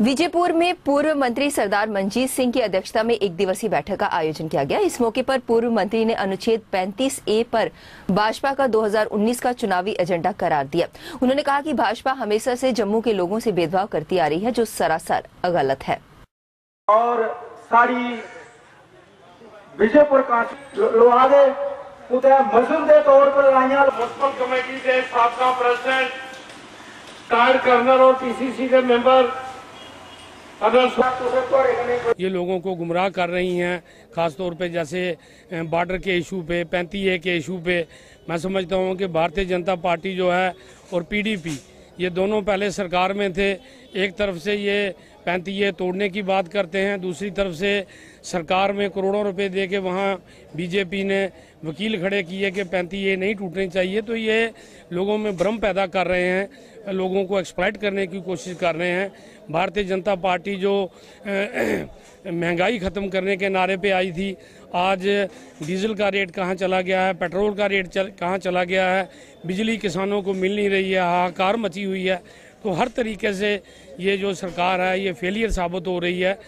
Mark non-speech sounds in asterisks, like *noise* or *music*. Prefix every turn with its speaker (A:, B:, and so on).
A: विजयपुर में पूर्व मंत्री सरदार मंजीत सिंह की अध्यक्षता में एक दिवसीय बैठक का आयोजन किया गया। इस मौके पर पूर्व मंत्री ने अनुच्छेद 35 ए पर भाजपा का 2019 का चुनावी एजेंडा करार दिया। उन्होंने कहा कि भाजपा हमेशा से जम्मू के लोगों से भेदभाव करती आ रही है जो सरासर गलत है।
B: और साड़ी विजयपुर का लोहा तौर पर
C: म्यूनसिपल कमेटी के साबका प्रेसिडेंट कर्नल और पीसीसी के मेंबर
D: ये लोगों को गुमराह कर रही हैं, खासतौर पे जैसे बॉर्डर के इशू पे पैंती ए के इशू पे। मैं समझता हूँ कि भारतीय जनता पार्टी जो है और पीडीपी ये दोनों पहले सरकार में थे। एक तरफ़ से ये पैंती ए तोड़ने की बात करते हैं। दूसरी तरफ़ से सरकार में करोड़ों रुपए दे के वहाँ बीजेपी ने वकील खड़े किए कि पैंती ए नहीं टूटनी चाहिए। तो ये लोगों में भ्रम पैदा कर रहे हैं लोगों को एक्सप्लाइट करने की कोशिश कर रहे हैं। भारतीय जनता पार्टी जो *clears throat* महँगाई ख़त्म करने के नारे पे आई थी आज डीजल का रेट कहाँ चला गया है पेट्रोल का रेट चल, कहाँ चला गया है बिजली किसानों को मिल नहीं रही है हाहाकार मची हुई है। तो हर तरीके से ये जो सरकार है ये फेलियर साबित हो रही है।